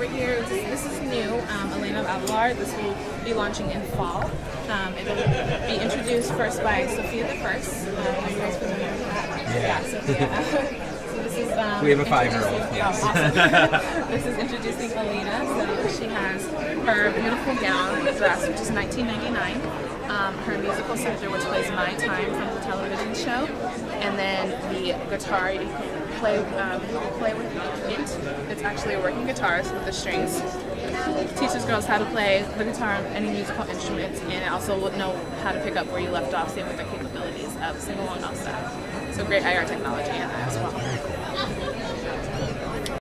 of Avalor. This is new. Elena Avalor. This will be launching in fall. Um, it'll be introduced first by Sofia the First. Are you guys familiar with that? Yeah. Sofia. so this is, um, We have a five-year-old, yes. Oh, awesome. this is introducing Elena. So she has her beautiful gown dress, which is 1999. Um, her musical scepter, which plays My Time from the television show, and then guitar you can play um, play with it. It's actually a working guitar so with the strings. Teaches girls how to play the guitar, and any musical instruments, and it also will know how to pick up where you left off, same with the capabilities of single mouse staff. So great IR technology in that as well.